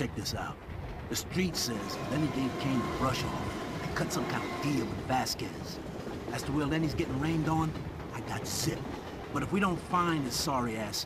check this out. The street says Lenny gave Caine a brush off and cut some kind of deal with Vasquez. As to where Lenny's getting rained on, I got zip. But if we don't find his sorry ass,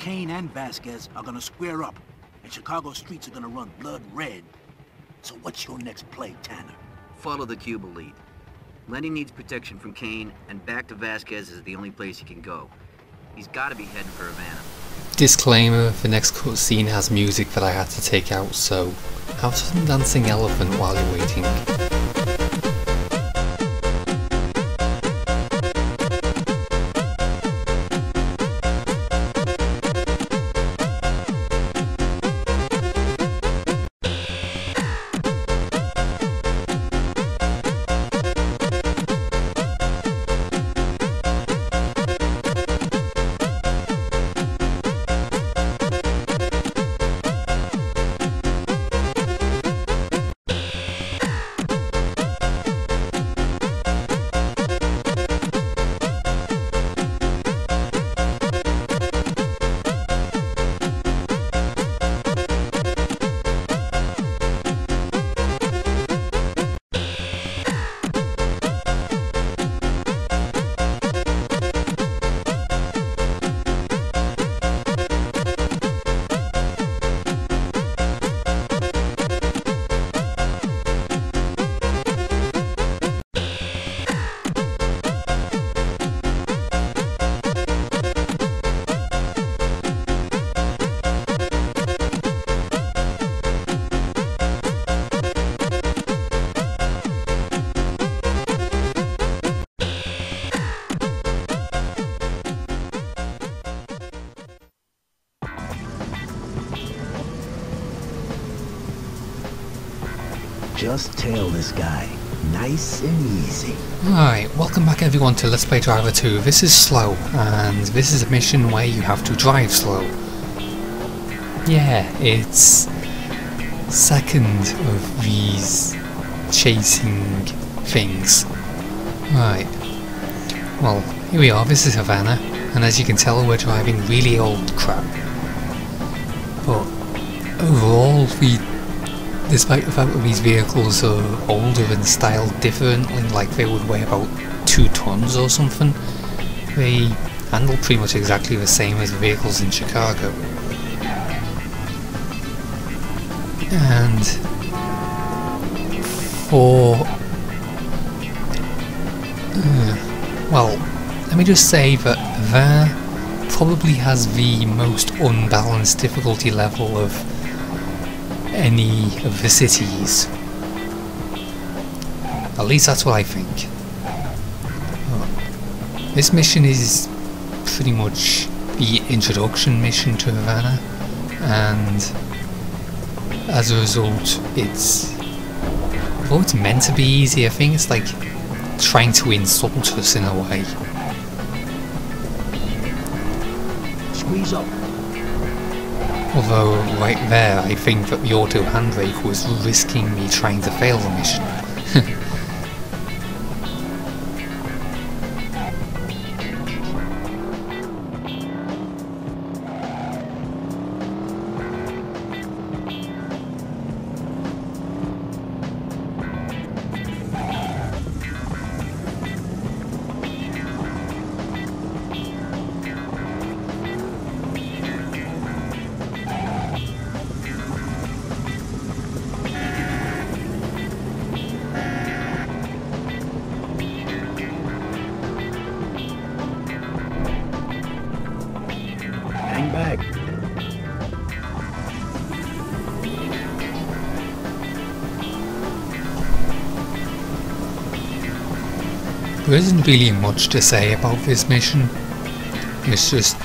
Caine and Vasquez are gonna square up, and Chicago streets are gonna run blood red. So what's your next play, Tanner? Follow the Cuba lead. Lenny needs protection from Caine, and back to Vasquez is the only place he can go. He's gotta be heading for Havana. Disclaimer, the next cutscene has music that I had to take out, so have some dancing elephant while you're waiting. Just tail this guy. Nice and easy. Right, welcome back everyone to Let's Play Driver 2. This is slow, and this is a mission where you have to drive slow. Yeah, it's second of these chasing things. Right. Well, here we are, this is Havana, and as you can tell we're driving really old crap. But overall we despite the fact that these vehicles are older and styled differently, like they would weigh about two tons or something, they handle pretty much exactly the same as the vehicles in Chicago. And for uh, well, let me just say that there probably has the most unbalanced difficulty level of any of the cities. At least that's what I think. Uh, This mission is pretty much the introduction mission to Havana, and as a result, it's although it's meant to be easy, I think it's like trying to insult us in a way. Squeeze up. Although right there I think that the auto handbrake was risking me trying to fail the mission. There isn't really much to say about this mission. It's just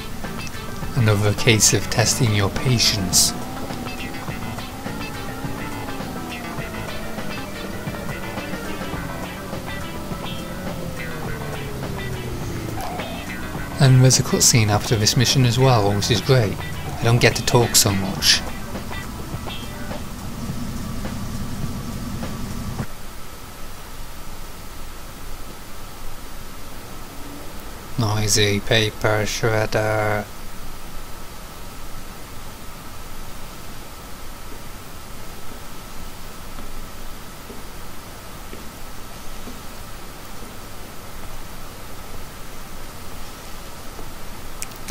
another case of testing your patience. And there's a cutscene after this mission as well, which is great. I don't get to talk so much. noisy paper shredder.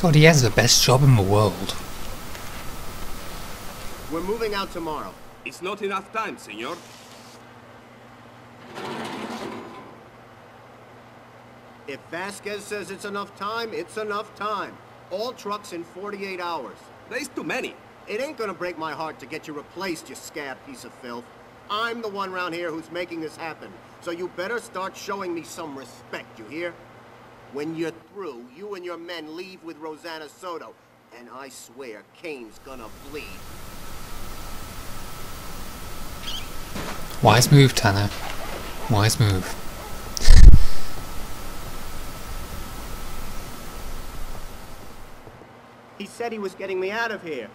God, he has the best job in the world. We're moving out tomorrow. It's not enough time, senor. Vasquez says it's enough time, it's enough time. All trucks in 48 hours. There's too many. It ain't gonna break my heart to get you replaced, you scab piece of filth. I'm the one round here who's making this happen. So you better start showing me some respect, you hear? When you're through, you and your men leave with Rosanna Soto. And I swear, Caine's gonna bleed. Wise move, Tanner. Wise move. He said he was getting me out of here.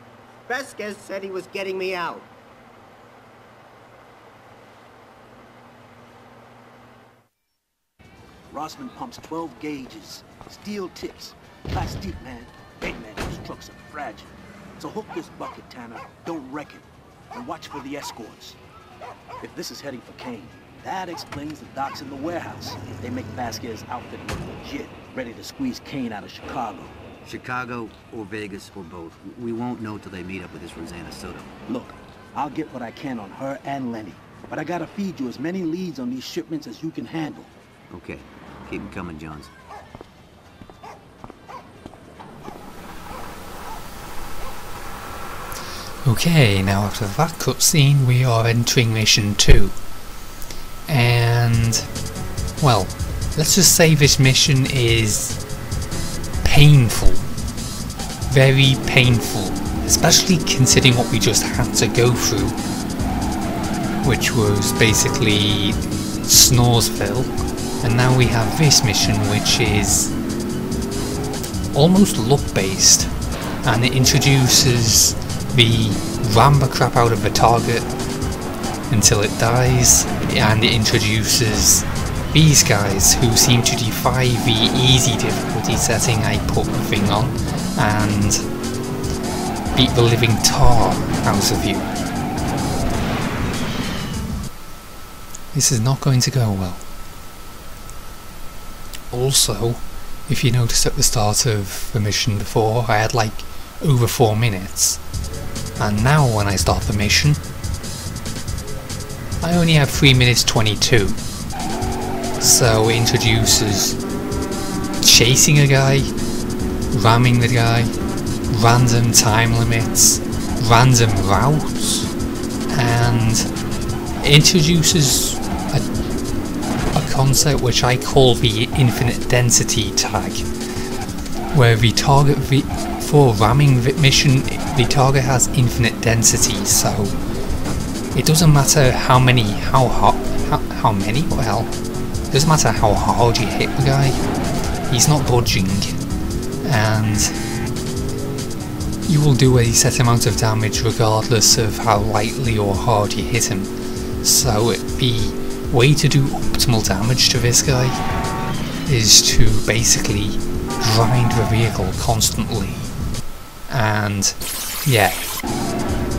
Vasquez said he was getting me out. Rossman pumps 12 gauges, steel tips, plastic, man. Hey, man, those trucks are fragile. So hook this bucket, Tanner. Don't wreck it. And watch for the escorts. If this is heading for Caine, that explains the docks in the warehouse. They make Vasquez's outfit look legit, ready to squeeze Caine out of Chicago. Chicago or Vegas or both. We won't know till they meet up with this Rosanna Soto. Look, I'll get what I can on her and Lenny. But I gotta feed you as many leads on these shipments as you can handle. Okay. keep Keep 'em coming, Jones. Okay, now after that cutscene, we are entering mission 2. And, well, let's just say this mission is painful. Very painful. Especially considering what we just had to go through. Which was basically Snoresville. And now we have this mission which is almost luck based. And it introduces the ram the crap out of the target until it dies and it introduces these guys who seem to defy the easy difficulty setting I put the thing on and beat the living tar out of you. This is not going to go well. Also, if you noticed at the start of the mission before, I had like over 4 minutes. And now when I start the mission, I only have 3 minutes 22. So it introduces chasing a guy, ramming the guy, random time limits, random routes, and introduces a, a concept which I call the infinite density tag, where the target for ramming the mission, the target has infinite density, so it doesn't matter how many, how hot, how, how many, well, doesn't matter how hard you hit the guy, he's not budging, and you will do a set amount of damage regardless of how lightly or hard you hit him. So the way to do optimal damage to this guy is to basically grind the vehicle constantly. And yeah,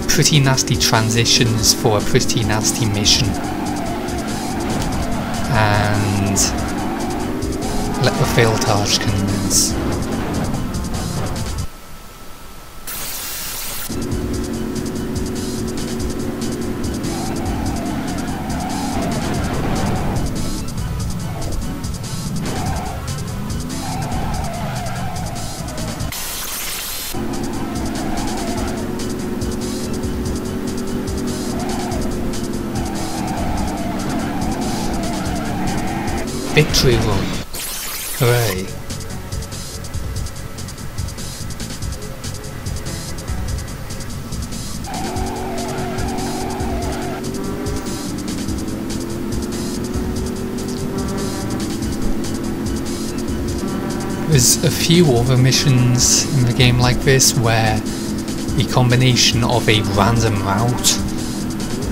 pretty nasty transitions for a pretty nasty mission. Let the field charge commence. Victory Run. Hooray. There's a few other missions in the game like this where the combination of a random route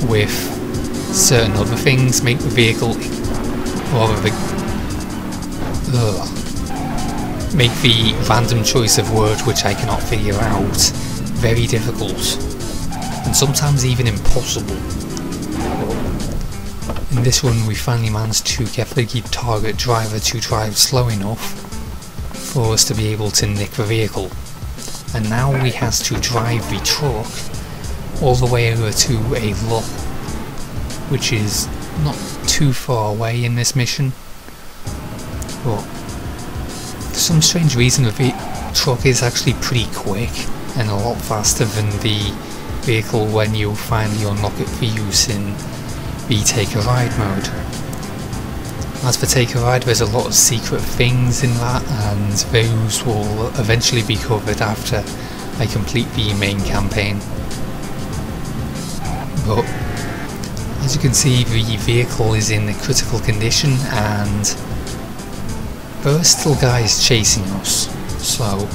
with certain other things make the vehicle or the ugh, make the random choice of word which I cannot figure out very difficult and sometimes even impossible. In this one we finally managed to get the target driver to drive slow enough for us to be able to nick the vehicle. And now we has to drive the truck all the way over to a lock, which is not too far away in this mission. But for some strange reason the truck is actually pretty quick and a lot faster than the vehicle when you finally unlock it for use in the take a ride mode. As for Take a Ride, there's a lot of secret things in that, and those will eventually be covered after I complete the main campaign. But as you can see, the vehicle is in a critical condition, and there are still guys chasing us. So,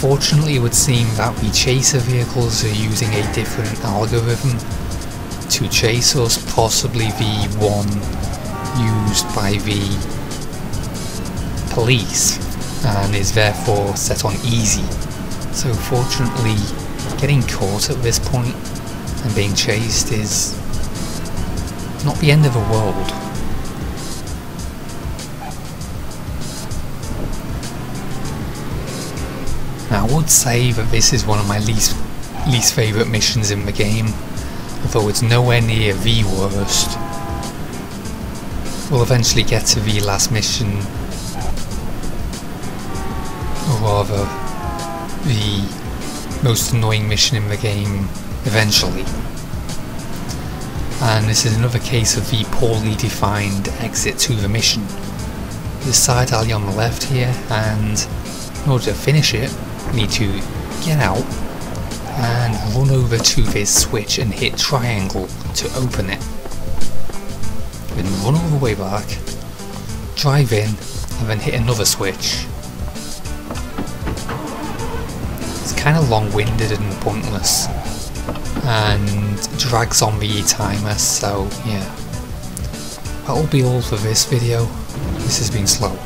fortunately, it would seem that the chaser vehicles are using a different algorithm to chase us, possibly the one used by the police and is therefore set on easy. So fortunately, getting caught at this point and being chased is not the end of the world. Now I would say that this is one of my least least favourite missions in the game, although it's nowhere near the worst. We'll eventually get to the last mission, or rather, the most annoying mission in the game eventually. And this is another case of the poorly defined exit to the mission. The side alley on the left here, and in order to finish it, need to get out and run over to this switch and hit triangle to open it. Then run all the way back, drive in, and then hit another switch. It's kind of long-winded and pointless, and drags on the timer, so yeah. That'll be all for this video. This has been slow.